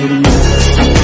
Yorumlar.